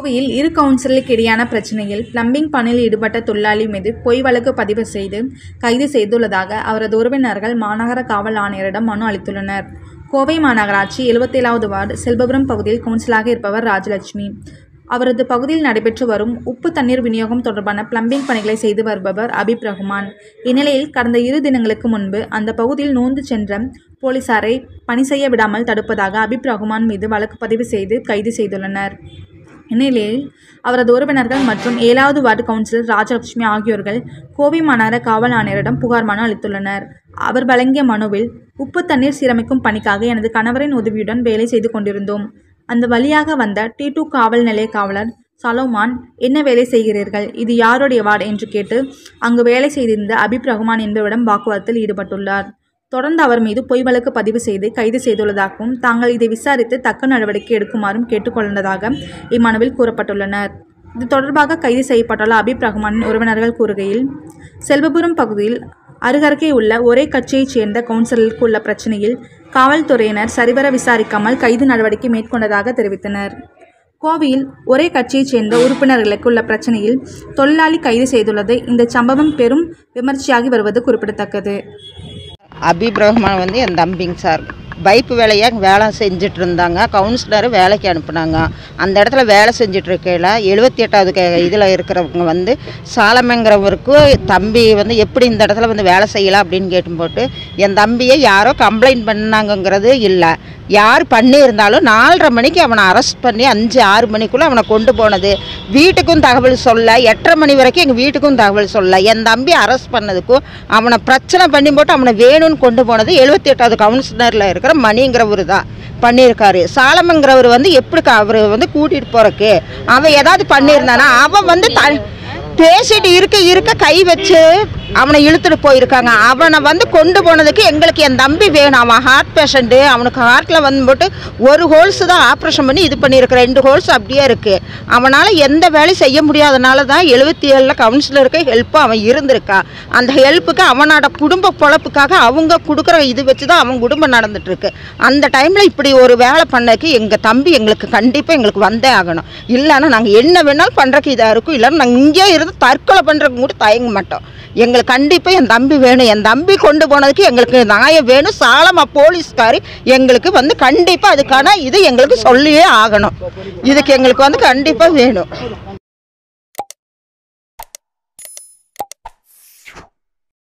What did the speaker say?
கோவையில் இரு கவுன்சிலுக்கு இடையான பிரச்சனையில் பிளம்பிங் பணியில் ஈடுபட்ட தொழிலாளி மீது பொய் வழக்கு பதிவு செய்து கைது செய்துள்ளதாக அவரது உறவினர்கள் மாநகர காவல் ஆணையரிடம் மனு அளித்துள்ளனர். கோவை மாநகராட்சி எழுபத்தேழாவது வார்டு செல்பபுரம் பகுதியில் கவுன்சிலாக இருப்பவர் ராஜலட்சுமி. அவரது பகுதியில் நடைபெற்று வரும் உப்பு தண்ணீர் விநியோகம் தொடர்பான பிளம்பிங் பணிகளை செய்து வருபவர் அபிப் ரஹ்மான் இந்நிலையில் கடந்த இரு தினங்களுக்கு முன்பு அந்த பகுதியில் நோந்து சென்ற போலீசாரை பணி செய்ய விடாமல் தடுப்பதாக அபிப் ரஹ்மான் மீது வழக்கு பதிவு செய்து கைது செய்துள்ளனர். இந்நிலையில் அவரது உறவினர்கள் மற்றும் ஏழாவது வார்டு கவுன்சிலர் ராஜலட்சுமி ஆகியோர்கள் கோவை மாநகர காவல் ஆணையரிடம் புகார் மனு அளித்துள்ளனர். அவர் வழங்கிய மனுவில் உப்பு தண்ணீர் சீரமைக்கும் பணிக்காக எனது கணவரின் உதவியுடன் வேலை செய்து கொண்டிருந்தோம். அந்த வழியாக வந்த டி டூ காவல் நிலைய காவலர் சலோமான் என்ன வேலை செய்கிறீர்கள்? இது யாருடைய வார்டு? என்று கேட்டு அங்கு வேலை செய்திருந்த அபிப் ரஹ்மான் என்பவரிடம் வாக்குவாதத்தில் ஈடுபட்டுள்ளார். தொடர்ந்து அவர் மீது பொய் வழக்கு பதிவு செய்து கைது செய்துள்ளதாகவும் தாங்கள் இதை விசாரித்து தக்க நடவடிக்கை எடுக்குமாறும் கேட்டுக்கொண்டதாக இம்மனுவில் கூறப்பட்டுள்ளனர். இது தொடர்பாக கைது செய்யப்பட்டுள்ள அபிப் ரஹ்மானின் உறவினர்கள் கூறுகையில் செல்வபுரம் பகுதியில் அருகருகே உள்ள ஒரே கட்சியைச் சேர்ந்த கவுன்சிலருக்கு உள்ள பிரச்சனையில் காவல்துறையினர் சரிவர விசாரிக்காமல் கைது நடவடிக்கை மேற்கொண்டதாக தெரிவித்தனர். கோவையில் ஒரே கட்சியைச் சேர்ந்த உறுப்பினர்களுக்கு உள்ள பிரச்சனையில் தொழிலாளி கைது செய்துள்ளது. இந்த சம்பவம் பெரும் விமர்சையாகி வருவது குறிப்பிடத்தக்கது. அபீப் ரஹ்மான் வந்து என் தம்பிங்க சார். பைப்பு வேலையாக வேலை செஞ்சுட்டு இருந்தாங்க கவுன்சிலர் வேலைக்கு அனுப்புனாங்க. அந்த இடத்துல வேலை செஞ்சுட்டு இருக்கையில் எழுபத்தி எட்டாவது க இதில் இருக்கிறவங்க வந்து சாலமங்கிறவருக்கு தம்பி வந்து எப்படி இந்த இடத்துல வந்து வேலை செய்யலாம் அப்படின்னு கேட்டும் போட்டு என் தம்பியை யாரோ கம்ப்ளைண்ட் பண்ணாங்கங்கிறது இல்லை. யார் பண்ணியிருந்தாலும் நாலரை மணிக்கு அவனை அரெஸ்ட் பண்ணி அஞ்சு ஆறு மணிக்குள்ளே அவனை கொண்டு போனது. வீட்டுக்கும் தகவல் சொல்ல எட்டரை மணி வரைக்கும் எங்கள் வீட்டுக்கும் தகவல் சொல்ல. என் தம்பி அரெஸ்ட் பண்ணதுக்கும் அவனை பிரச்சனை பண்ணி போட்டு அவனை வேணும்னு கொண்டு போனது எழுபத்தி எட்டாவது கவுன்சிலரில் இருக்கிற மணிங்கிறவர் தான் பண்ணியிருக்காரு. சாலமங்கிறவர் வந்து எப்படி அவர் வந்து கூட்டிகிட்டு போகிறக்கு அவன் ஏதாவது பண்ணியிருந்தானா? அவன் வந்து த பேசிட்டு இருக்க இருக்க கை வச்சு அவனை இழுத்துட்டு போயிருக்காங்க. அவனை வந்து கொண்டு போனதுக்கு எங்களுக்கு என் தம்பி வேணும். அவன் ஹார்ட் பேஷண்ட்டு அவனுக்கு ஹார்ட்டில் வந்து போட்டு ஒரு ஹோல்ஸ் தான் ஆப்ரேஷன் பண்ணி இது பண்ணியிருக்க. ரெண்டு ஹோல்ஸ் அப்படியே இருக்குது அவனால் எந்த வேலையும் செய்ய முடியாதனால தான் எழுபத்தி ஏழில் கவுன்சிலருக்கு ஹெல்ப்பு அவன் இருந்திருக்கான் அந்த ஹெல்ப்புக்கு அவனோட குடும்ப பொழப்புக்காக அவங்க கொடுக்குற இது வச்சு தான் அவன் குடும்பம் நடந்துட்டு அந்த டைமில் இப்படி ஒரு வேலை பண்ணக்கு எங்கள் தம்பி எங்களுக்கு கண்டிப்பாக எங்களுக்கு வந்தே ஆகணும். இல்லைன்னா நாங்கள் என்ன வேணாலும் பண்ணுறக்கு இதாக இருக்கும். இல்லைன்னா நாங்கள் இங்கே இருந்து தற்கொலை பண்ணுறக்கு கூட தயங்க மாட்டோம். எங்களுக்கு எங்களுக்கு கண்டிப்பாக என் தம்பி வேணும். என் தம்பி கொண்டு போனதுக்கு எங்களுக்கு நியாயம் வேணும். சாலமா போலீஸ்காரி எங்களுக்கு வந்து கண்டிப்பாக அதுக்கான இது எங்களுக்கு சொல்லியே ஆகணும். இதுக்கு எங்களுக்கு வந்து கண்டிப்பாக வேணும்.